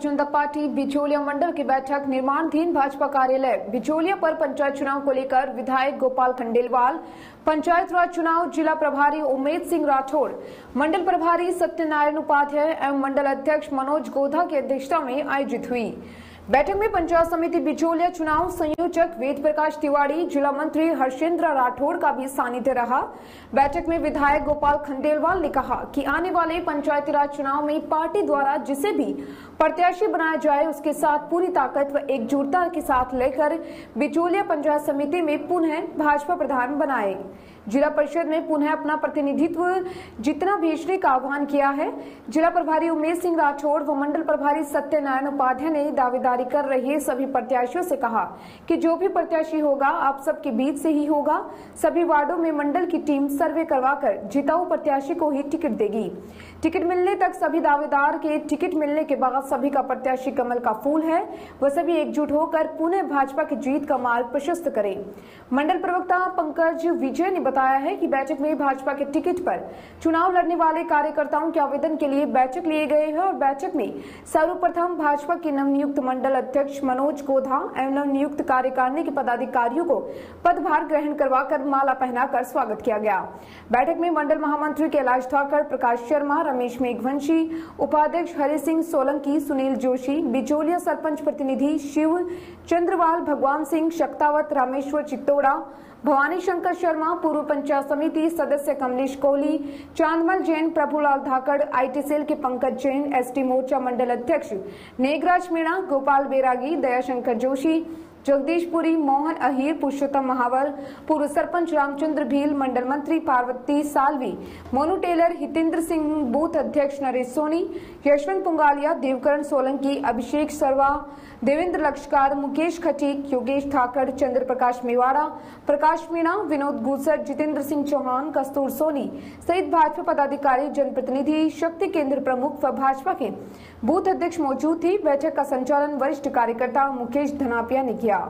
जनता party बिचौलिया मंडल की बैठक निर्माणधीन भाजपा कार्यालय। बिचौलिया पर पंचायत चुनाव को लेकर विधायक गोपाल खंडेलवाल, पंचायत राज चुनाव जिला प्रभारी उमेद सिंह राठौड़ मंडल प्रभारी सत्यनारायण उपाध्याय एवं मंडल अध्यक्ष मनोज गोधा की अध्यक्षता में आयोजित हुई। बैठक में पंचायत समिति बिचौलिया चुनाव संयोजक वेद प्रकाश तिवारी, जिला मंत्री हर्षेंद्र राठौड़ का भी सानिध्य रहा। बैठक में विधायक गोपाल खंडेलवाल ने कहा कि आने वाले पंचायती राज चुनाव में पार्टी द्वारा जिसे भी प्रत्याशी बनाया जाए, उसके साथ पूरी ताकत व एकजुटता के साथ लेकर बिचौलिया पंचायत समिति में पुनः भाजपा प्रधान बनाए। जिला परिषद में पुनः अपना प्रतिनिधित्व जितना भेजने का आह्वान किया है। जिला प्रभारी उमेश सिंह राठौड़ व मंडल प्रभारी सत्यनारायण उपाध्याय ने दावेदारी कर रहे सभी प्रत्याशियों से कहा कि जो भी प्रत्याशी होगा, आप सबके बीच से ही होगा। सभी वार्डो में मंडल की टीम सर्वे करवाकर जिताऊ प्रत्याशी को ही टिकट देगी। टिकट मिलने तक सभी दावेदार के टिकट मिलने के बाद सभी का प्रत्याशी कमल का फूल है। वह सभी एकजुट होकर पुनः भाजपा की जीत का मार्ग प्रशस्त करें। मंडल प्रवक्ता पंकज विजय ने बताया है कि बैठक में भाजपा के टिकट पर चुनाव लड़ने वाले कार्यकर्ताओं के आवेदन के लिए बैठक लिए गए हैं और बैठक में सर्वप्रथम भाजपा के नवनियुक्त मंडल अध्यक्ष मनोज गोधा एवं नियुक्त कार्यकारिणी के पदाधिकारियों को पदभार ग्रहण करवाकर माला पहनाकर स्वागत किया गया। बैठक में मंडल महामंत्री कैलाश ठाकर, प्रकाश शर्मा, रमेश मेघवंशी, उपाध्यक्ष हरि सिंह सोलंकी, सुनील जोशी, बिचोलिया सरपंच प्रतिनिधि शिव चंद्रवाल, भगवान सिंह, शक्तावत, रामेश्वर चित्तौड़ा भवानी शंकर शर्मा, पूर्व पंचायत समिति सदस्य कमलेश कोहली, चांदमल जैन, प्रभुलाल धाकड़, आईटी सेल के पंकज जैन, एसटी मोर्चा मंडल अध्यक्ष, नेगराज मीणा, गोपाल बेरागी, दयाशंकर जोशी जगदीशपुरी, मोहन अहीर, पुरुषोत्तम महावल पूर्व सरपंच रामचंद्र भील, मंडल मंत्री पार्वती सालवी, मोनू टेलर, हितेंद्र सिंह, बूथ अध्यक्ष नरेश सोनी, यशवंत पुंगालिया, देवकरण सोलंकी, अभिषेक सरवा, देवेंद्र लक्षकार, मुकेश खटीक, योगेश ठाकर चंद्र प्रकाश मेवाड़ा, प्रकाश मीणा, विनोद गुसर, जितेंद्र सिंह चौहान, कस्तूर सोनी सहित भाजपा पदाधिकारी, जनप्रतिनिधि, शक्ति केंद्र प्रमुख व भाजपा के बूथ अध्यक्ष मौजूद थे। बैठक का संचालन वरिष्ठ कार्यकर्ता मुकेश धनापिया ने किया। 掉。